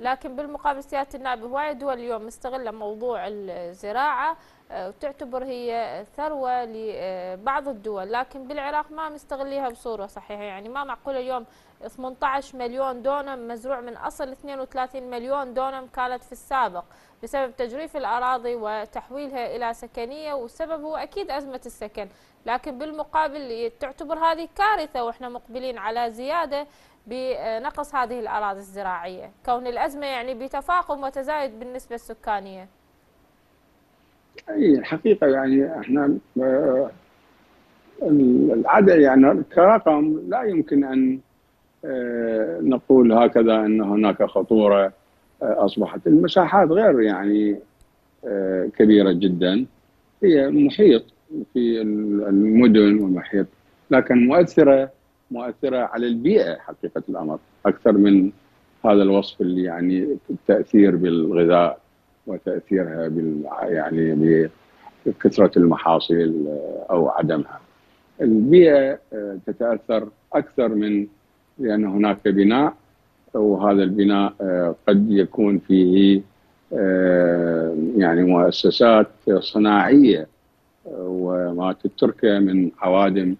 لكن بالمقابل سيادة النائب هواي دول اليوم مستغلة موضوع الزراعة. وتعتبر هي ثروة لبعض الدول لكن بالعراق ما مستغليها بصورة صحيحة. يعني ما معقول اليوم 18 مليون دونم مزروع من أصل 32 مليون دونم كانت في السابق بسبب تجريف الأراضي وتحويلها إلى سكنية والسبب هو أكيد أزمة السكن. لكن بالمقابل تعتبر هذه كارثة وإحنا مقبلين على زيادة بنقص هذه الأراضي الزراعية. كون الأزمة يعني بتفاقم وتزايد بالنسبة السكانية. أي الحقيقة يعني إحنا آه، العدد يعني كرقم لا يمكن أن آه، نقول هكذا أن هناك خطورة آه، أصبحت. المساحات غير يعني كبيرة جدا. هي محيط في المدن والمحيط لكن مؤثرة مؤثرة على البيئة حقيقة الأمر. أكثر من هذا الوصف اللي يعني التاثير بالغذاء. وتأثيرها بال يعني بكثرة المحاصيل أو عدمها. البيئة آه، تتأثر أكثر من لأن هناك بناء وهذا البناء آه، قد يكون فيه آه، يعني مؤسسات صناعية وما تتركه من عوادم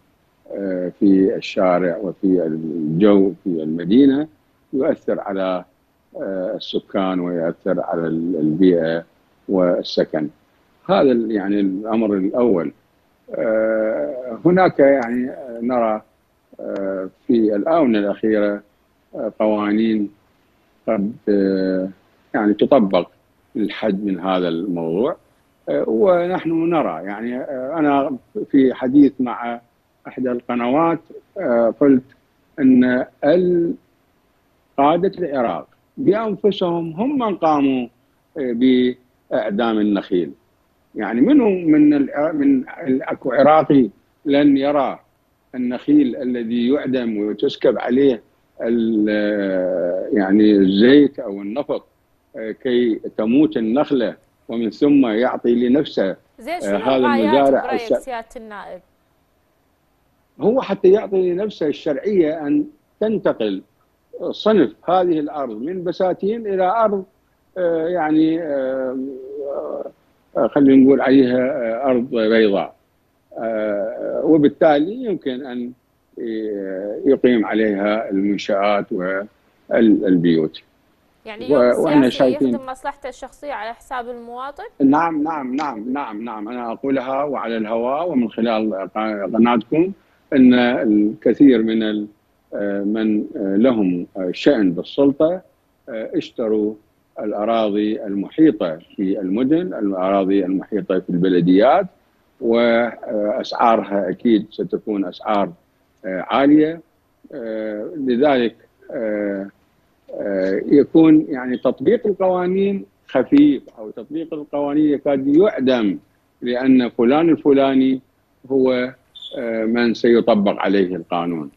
في الشارع وفي الجو في المدينة يؤثر على آه، السكان ويؤثر على البيئة والسكن. هذا يعني الأمر الأول. آه، هناك يعني نرى آه، في الآونة الأخيرة قوانين قد يعني تطبق للحد من هذا الموضوع ونحن نرى يعني أنا في حديث مع إحدى القنوات آه، قلت إن قادة العراق بأنفسهم هم من قاموا آه، بإعدام النخيل. يعني منو من من اكو عراقي لن يرى النخيل الذي يعدم وتسكب عليه آه، يعني الزيت أو النفط كي تموت النخلة ومن ثم يعطي لنفسه هذا المزارع سيادة النائب؟ هو حتى يعطي لنفسه الشرعية أن تنتقل صنف هذه الأرض من بساتين إلى أرض آه، يعني آه، آه، خلينا نقول عليها أرض بيضاء. وبالتالي يمكن أن يقيم عليها المنشآت والبيوت. يعني وإحنا شايفين يخدم مصلحته الشخصية على حساب المواطن؟ نعم نعم نعم نعم نعم. أنا أقولها وعلى الهواء ومن خلال قناتكم إن الكثير من من لهم شأن بالسلطة اشتروا الأراضي المحيطة في المدن الأراضي المحيطة في البلديات وأسعارها أكيد ستكون أسعار عالية. لذلك يكون يعني تطبيق القوانين خفيف أو تطبيق القوانين يكاد يعدم لأن فلان الفلاني هو من سيطبق عليه القانون.